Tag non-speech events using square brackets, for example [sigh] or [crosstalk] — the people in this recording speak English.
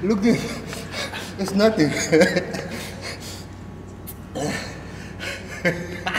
Look this. It's nothing. [laughs]